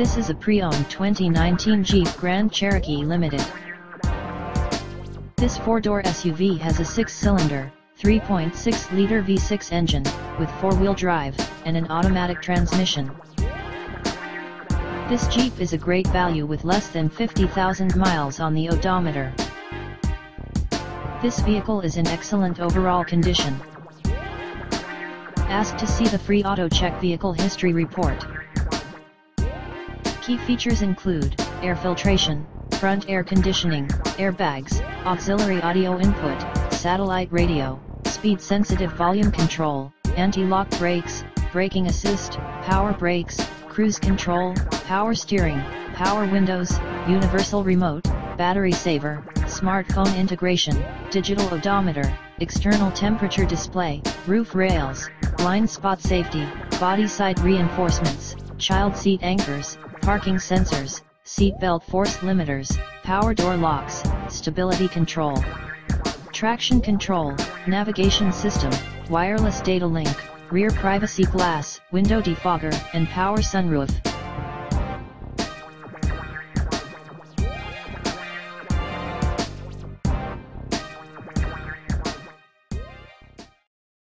This is a pre-owned 2019 Jeep Grand Cherokee Limited. This four-door SUV has a six-cylinder, 3.6-liter V6 engine, with four-wheel drive, and an automatic transmission. This Jeep is a great value with less than 50,000 miles on the odometer. This vehicle is in excellent overall condition. Ask to see the free AutoCheck Vehicle History Report. Key features include, air filtration, front air conditioning, airbags, auxiliary audio input, satellite radio, speed-sensitive volume control, anti-lock brakes, braking assist, power brakes, cruise control, power steering, power windows, universal remote, battery saver, smartphone integration, digital odometer, external temperature display, roof rails, blind spot safety, body side reinforcements, child seat anchors, parking sensors, seat belt force limiters, power door locks, stability control, traction control, navigation system, wireless data link, rear privacy glass, window defogger, and power sunroof.